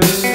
you.